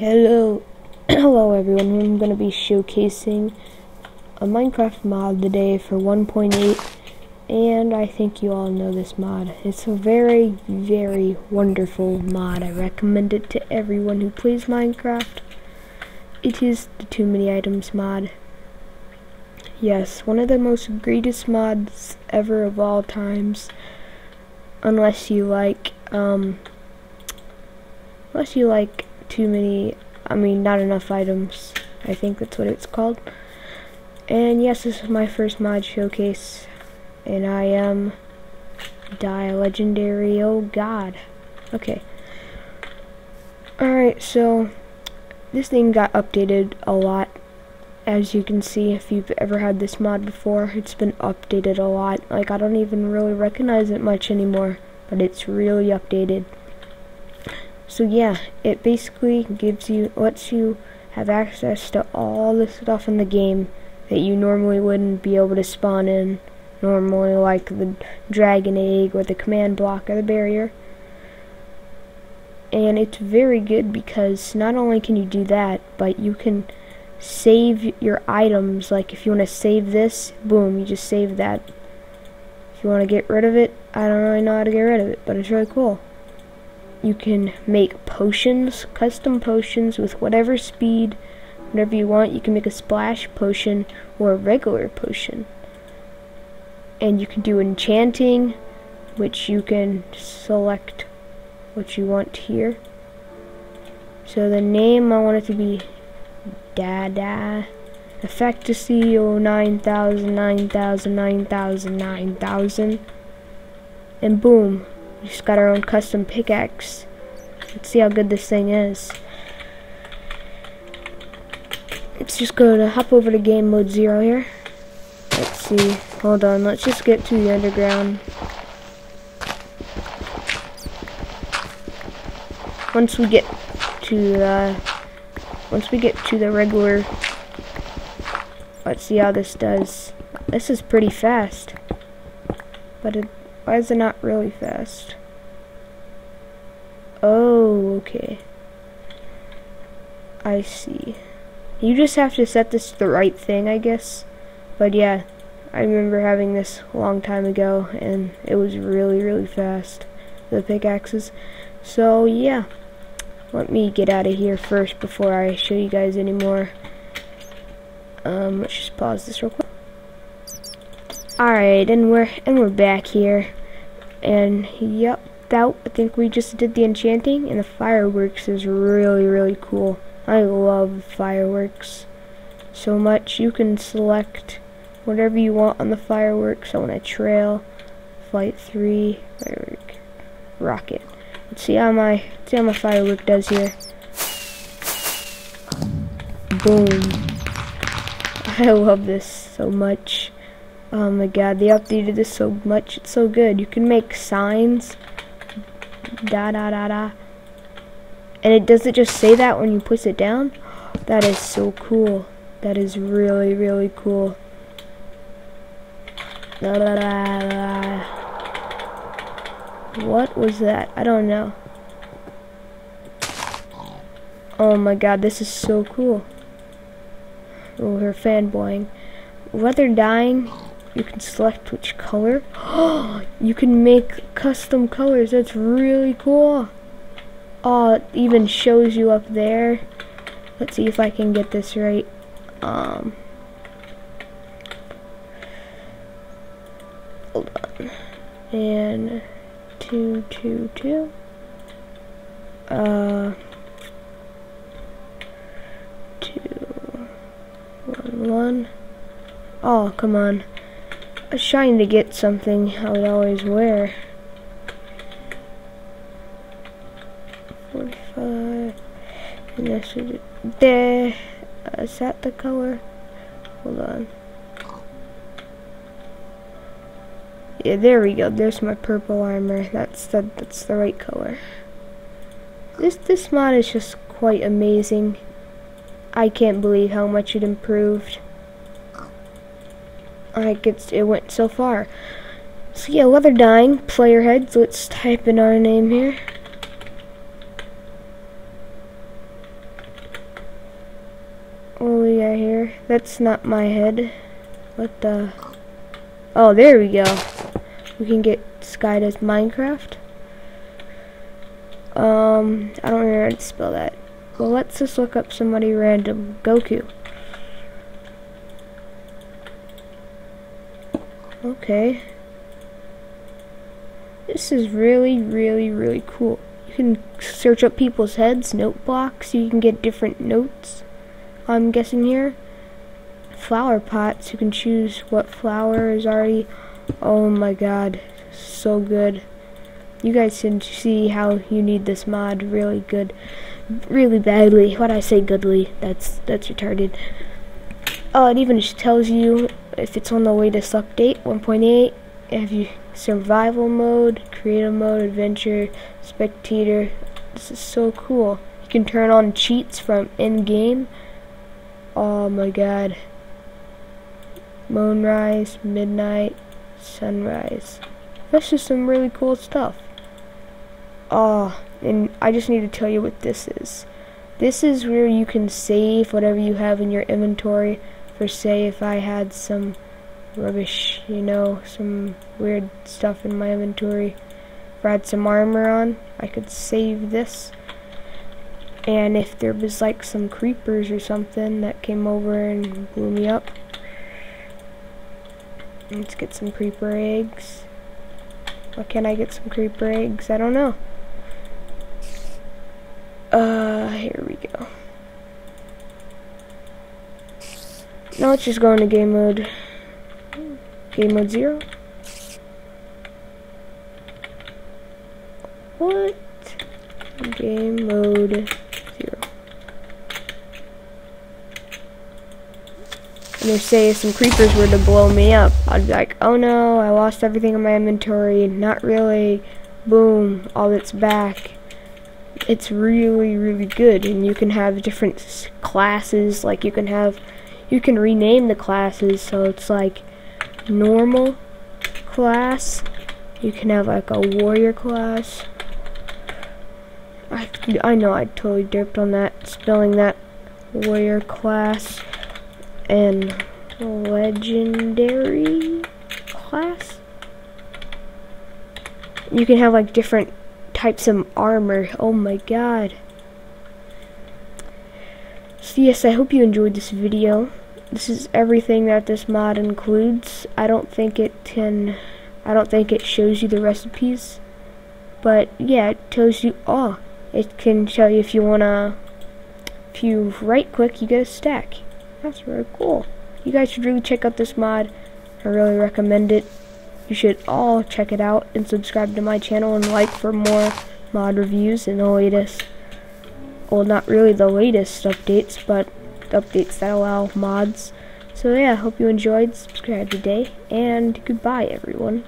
Hello, hello everyone. I'm going to be showcasing a Minecraft mod today for 1.8 and I think you all know this mod. It's a very, very wonderful mod. I recommend it to everyone who plays Minecraft. It is the Too Many Items mod. Yes, one of the most greatest mods ever of all times. Unless you like, um, unless you like too many, I mean, not enough items. I think that's what it's called. And yes, this is my first mod showcase. And I am Die Legendary, oh god. Okay. Alright, so this thing got updated a lot. As you can see, if you've ever had this mod before, it's been updated a lot. Like, I don't even really recognize it much anymore, but it's really updated. So yeah, it basically gives you, lets you have access to all the stuff in the game that you normally wouldn't be able to spawn in. Normally like the dragon egg or the command block or the barrier. And it's very good because not only can you do that but you can save your items. Like if you want to save this boom you just save that. If you want to get rid of it I don't really know how to get rid of it but it's really cool you can make potions, custom potions with whatever speed, whatever you want. You can make a splash potion or a regular potion. And you can do enchanting, which you can select what you want here. So the name, I want it to be Dada. Effectacy, oh, 9,000, 9,000, 9,000, 9,000. And boom, we just got our own custom pickaxe. Let's see how good this thing is. Let's just go to hop over to game mode zero here. Let's see. Hold on. Let's just get to the underground. Once we get to the once we get to the regular let's see how this does. This is pretty fast. But it why is it not really fast? Oh, okay. I see. You just have to set this to the right thing, I guess. But yeah, I remember having this a long time ago, and it was really, really fast, the pickaxes. So, yeah. Let me get out of here first before I show you guys any more. Um, let's just pause this real quick. Alright, and we're and we're back here. And yep, that I think we just did the enchanting and the fireworks is really really cool. I love fireworks so much. You can select whatever you want on the fireworks. I want a trail, flight three, firework, rocket. Let's see how my see how my firework does here. Boom. I love this so much. Oh my god, they updated this so much. It's so good. You can make signs. Da da da da. And it does it just say that when you push it down? That is so cool. That is really, really cool. Da, da, da, da. What was that? I don't know. Oh my god, this is so cool. Oh, her fanboying. Leather dyeing you can select which color. you can make custom colors. That's really cool. Oh, it even shows you up there. Let's see if I can get this right. Um, hold on. And two, two, two. Uh, two, one, one. Oh, come on. I was trying to get something I would always wear. 45. And this is there. Uh, is that the color? Hold on. Yeah, there we go. There's my purple armor. That's the that's the right color. This this mod is just quite amazing. I can't believe how much it improved like it's it went so far. So yeah, leather dyeing, player heads, let's type in our name here. we got here? That's not my head. What the? Oh, there we go. We can get Sky Minecraft. Um, I don't know how to spell that. Well, let's just look up somebody random. Goku. Okay. This is really, really, really cool. You can search up people's heads, note blocks, you can get different notes, I'm guessing here. Flower pots, you can choose what flower is already, oh my god, so good. You guys can see how you need this mod really good, really badly. What I say goodly, that's, that's retarded. Oh, it even tells you if it's on the latest update, 1.8, if you survival mode, creative mode, adventure, spectator. This is so cool. You can turn on cheats from in-game. Oh my god. Moonrise, midnight, sunrise. That's just some really cool stuff. Oh, and I just need to tell you what this is. This is where you can save whatever you have in your inventory. For say if I had some rubbish, you know, some weird stuff in my inventory. If I had some armor on, I could save this. And if there was like some creepers or something that came over and blew me up, let's get some creeper eggs. Why can't I get some creeper eggs? I don't know. Uh, here we go. Now let's just go into game mode. Game mode 0. What? Game mode 0. And if say some creepers were to blow me up, I'd be like, oh no, I lost everything in my inventory. Not really. Boom, all that's back. It's really, really good. And you can have different classes. Like you can have, you can rename the classes. So it's like normal class. You can have like a warrior class. I, I know I totally derped on that, spelling that warrior class and legendary class. You can have like different types of armor. Oh my god. So yes, I hope you enjoyed this video this is everything that this mod includes. I don't think it can, I don't think it shows you the recipes, but yeah, it tells you, oh, it can show you if you want to, if you right click, you get a stack. That's really cool. You guys should really check out this mod. I really recommend it. You should all check it out and subscribe to my channel and like for more mod reviews and the latest, well, not really the latest updates, but updates that allow mods. So yeah, hope you enjoyed. Subscribe today, and goodbye, everyone.